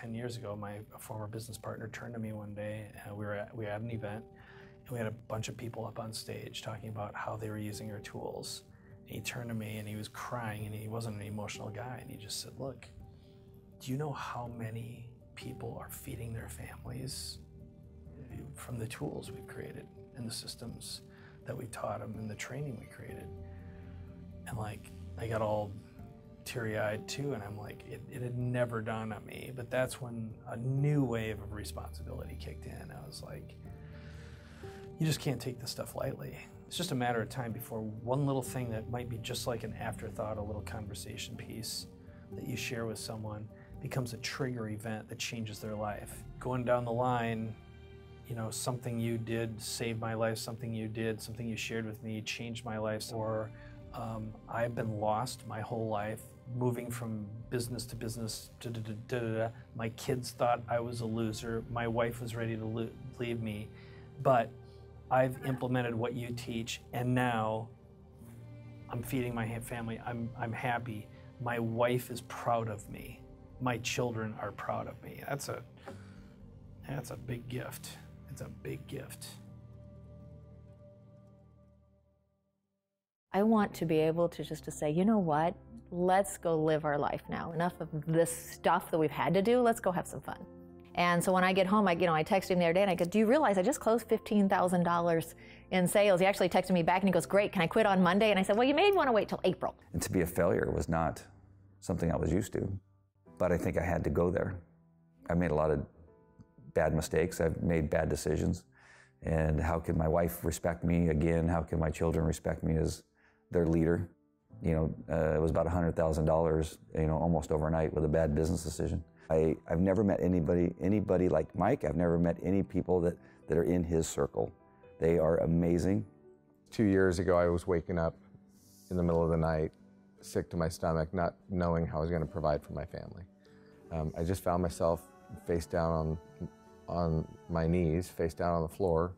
10 years ago, my former business partner turned to me one day. and we were at, we had an event, and we had a bunch of people up on stage talking about how they were using our tools. And he turned to me and he was crying, and he wasn't an emotional guy. And he just said, "Look, do you know how many people are feeding their families from the tools we've created and the systems that we taught them and the training we created?" And like, I got all teary-eyed too and i'm like it, it, had never dawned on me. But that's when a new wave of responsibility kicked in. I was like you just can't take this stuff lightly. It's just a matter of time before one little thing that might be just like an afterthought a little conversation piece that you share with someone becomes a trigger event that changes their life. Going down the line you know something you did saved my life something you did something you shared with me changed my life or um, I've been lost my whole life moving from business to business. Da, da, da, my kids thought I was a loser. My wife was ready to lo- leave me. But I've implemented what you teach, and now I'm feeding my family. I'm, I'm happy. My wife is proud of me. My children are proud of me. That's a, that's a big gift. It's a big gift. I want to be able to just to say, you know what? let's go live our life now. Enough of this stuff that we've had to do. Let's go have some fun. And so when I get home, I, you know, I texted him the other day and I go, do you realize I just closed $15,000 in sales? He actually texted me back and he goes, great, can I quit on Monday? And I said, well, you may want to wait till April. And to be a failure was not something I was used to, but I think I had to go there. I made a lot of bad mistakes. I've made bad decisions. And how can my wife respect me again? How can my children respect me as their leader? you know, uh, it was about $100,000, you know, almost overnight with a bad business decision. I, I've never met anybody, anybody like Mike. I've never met any people that, that are in his circle. They are amazing. Two years ago, I was waking up in the middle of the night, sick to my stomach, not knowing how I was going to provide for my family. Um, I just found myself face down on, on my knees, face down on the floor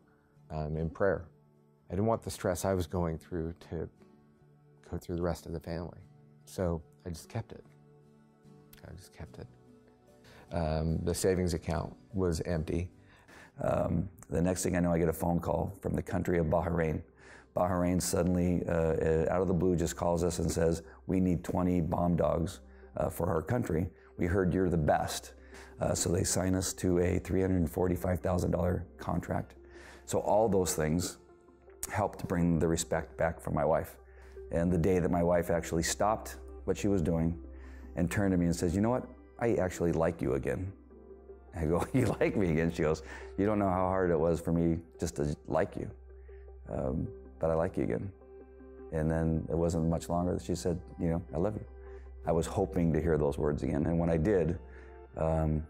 um, in prayer. I didn't want the stress I was going through to go through the rest of the family. So I just kept it. I just kept it. Um, the savings account was empty. Um, the next thing I know, I get a phone call from the country of Bahrain. Bahrain suddenly, uh, uh out of the blue, just calls us and says, We need 20 bomb dogs uh, for our country. We heard you're the best. Uh, so they sign us to a $345,000 contract. So all those things helped bring the respect back from my wife. And the day that my wife actually stopped what she was doing and turned to me and says, You know what? I actually like you again. I go, You like me again? She goes, You don't know how hard it was for me just to like you. Um, but I like you again. And then it wasn't much longer that she said, You know, I love you. I was hoping to hear those words again. And when I did, um,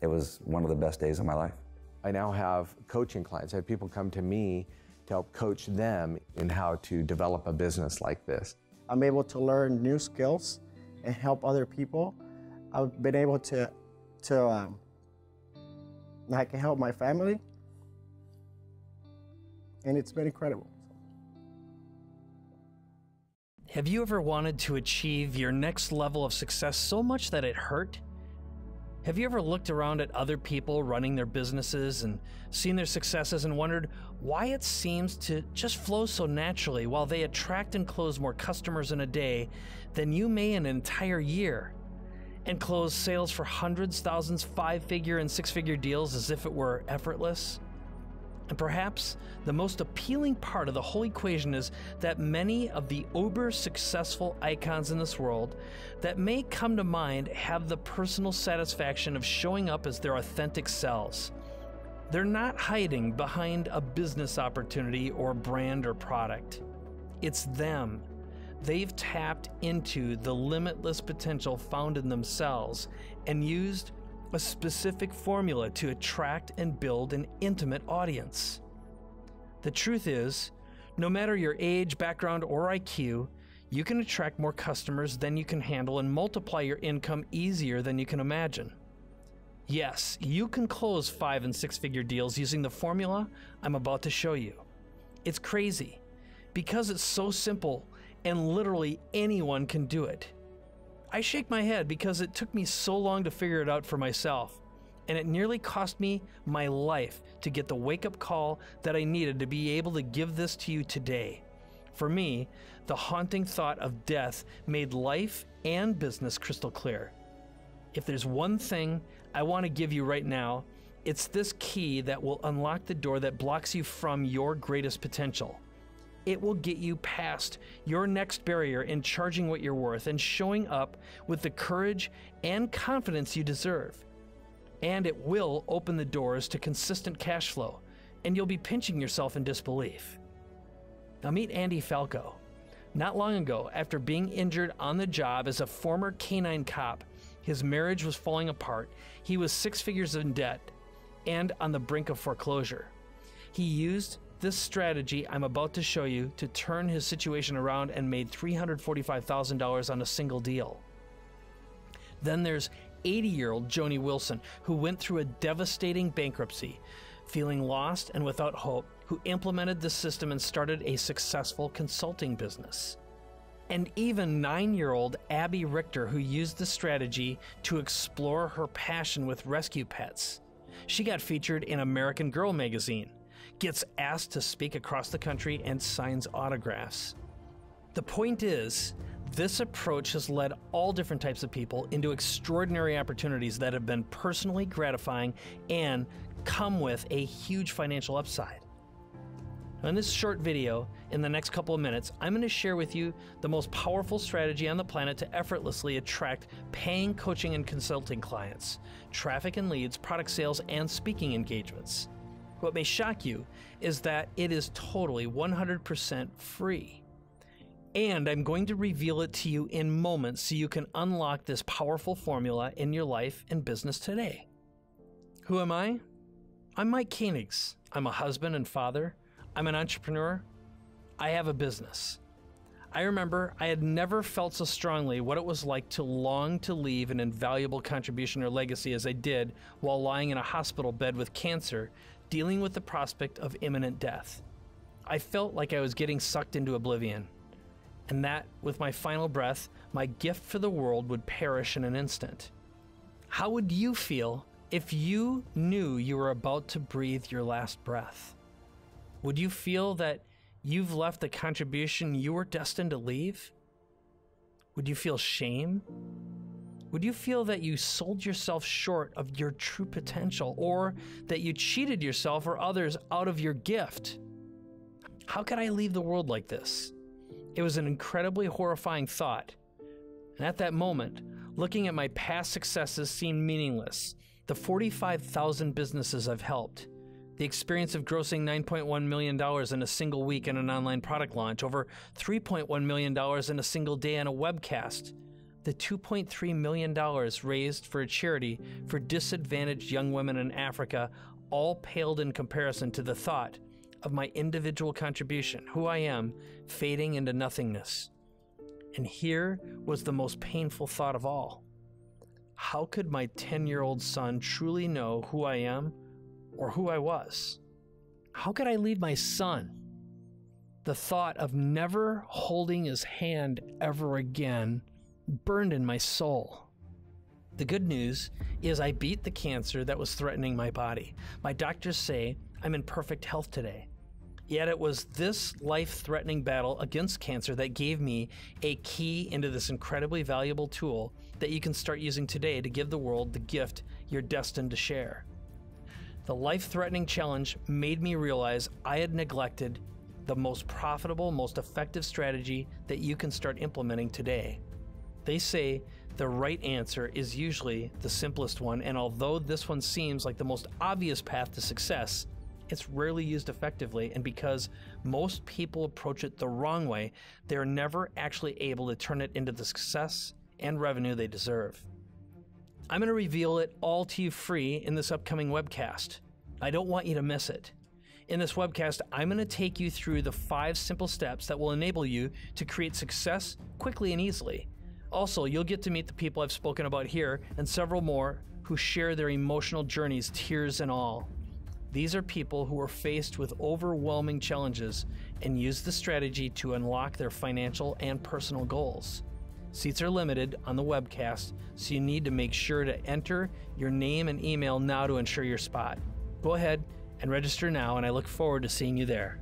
it was one of the best days of my life. I now have coaching clients. I have people come to me to help coach them in how to develop a business like this. I'm able to learn new skills and help other people. I've been able to, to um, I can help my family, and it's been incredible. Have you ever wanted to achieve your next level of success so much that it hurt? Have you ever looked around at other people running their businesses and seen their successes and wondered why it seems to just flow so naturally while they attract and close more customers in a day than you may in an entire year? And close sales for hundreds, thousands, five figure, and six figure deals as if it were effortless? And perhaps the most appealing part of the whole equation is that many of the uber successful icons in this world that may come to mind have the personal satisfaction of showing up as their authentic selves. They're not hiding behind a business opportunity or brand or product. It's them. They've tapped into the limitless potential found in themselves and used a specific formula to attract and build an intimate audience. The truth is, no matter your age, background, or IQ, you can attract more customers than you can handle and multiply your income easier than you can imagine. Yes, you can close five and six figure deals using the formula I'm about to show you. It's crazy because it's so simple and literally anyone can do it. I shake my head because it took me so long to figure it out for myself, and it nearly cost me my life to get the wake up call that I needed to be able to give this to you today. For me, the haunting thought of death made life and business crystal clear. If there's one thing I want to give you right now, it's this key that will unlock the door that blocks you from your greatest potential. It will get you past your next barrier in charging what you're worth and showing up with the courage and confidence you deserve. And it will open the doors to consistent cash flow, and you'll be pinching yourself in disbelief. Now, meet Andy Falco. Not long ago, after being injured on the job as a former canine cop, his marriage was falling apart, he was six figures in debt, and on the brink of foreclosure. He used this strategy I'm about to show you to turn his situation around and made $345,000 on a single deal. Then there's 80 year old Joni Wilson, who went through a devastating bankruptcy, feeling lost and without hope, who implemented the system and started a successful consulting business. And even nine year old Abby Richter, who used the strategy to explore her passion with rescue pets. She got featured in American Girl magazine, gets asked to speak across the country, and signs autographs. The point is, this approach has led all different types of people into extraordinary opportunities that have been personally gratifying and come with a huge financial upside. In this short video, in the next couple of minutes, I'm going to share with you the most powerful strategy on the planet to effortlessly attract paying coaching and consulting clients, traffic and leads, product sales, and speaking engagements. What may shock you is that it is totally 100% free. And I'm going to reveal it to you in moments so you can unlock this powerful formula in your life and business today. Who am I? I'm Mike Koenigs. I'm a husband and father. I'm an entrepreneur. I have a business. I remember I had never felt so strongly what it was like to long to leave an invaluable contribution or legacy as I did while lying in a hospital bed with cancer, dealing with the prospect of imminent death. I felt like I was getting sucked into oblivion, and that, with my final breath, my gift for the world would perish in an instant. How would you feel if you knew you were about to breathe your last breath? Would you feel that you've left the contribution you were destined to leave? Would you feel shame? Would you feel that you sold yourself short of your true potential or that you cheated yourself or others out of your gift? How could I leave the world like this? It was an incredibly horrifying thought. And at that moment, looking at my past successes seemed meaningless. The 45,000 businesses I've helped, the experience of grossing $9.1 million in a single week in an online product launch, over $3.1 million in a single day on a webcast, the $2.3 million raised for a charity for disadvantaged young women in Africa all paled in comparison to the thought of my individual contribution, who I am, fading into nothingness. And here was the most painful thought of all. How could my 10 year old son truly know who I am or who I was? How could I leave my son? The thought of never holding his hand ever again burned in my soul. The good news is I beat the cancer that was threatening my body. My doctors say I'm in perfect health today. Yet it was this life threatening battle against cancer that gave me a key into this incredibly valuable tool that you can start using today to give the world the gift you're destined to share. The life threatening challenge made me realize I had neglected the most profitable, most effective strategy that you can start implementing today. They say the right answer is usually the simplest one, and although this one seems like the most obvious path to success, it's rarely used effectively, and because most people approach it the wrong way, they're never actually able to turn it into the success and revenue they deserve. I'm going to reveal it all to you free in this upcoming webcast. I don't want you to miss it. In this webcast, I'm going to take you through the five simple steps that will enable you to create success quickly and easily. Also, you'll get to meet the people I've spoken about here and several more who share their emotional journeys, tears and all. These are people who are faced with overwhelming challenges and use the strategy to unlock their financial and personal goals. Seats are limited on the webcast, so you need to make sure to enter your name and email now to ensure your spot. Go ahead and register now, and I look forward to seeing you there.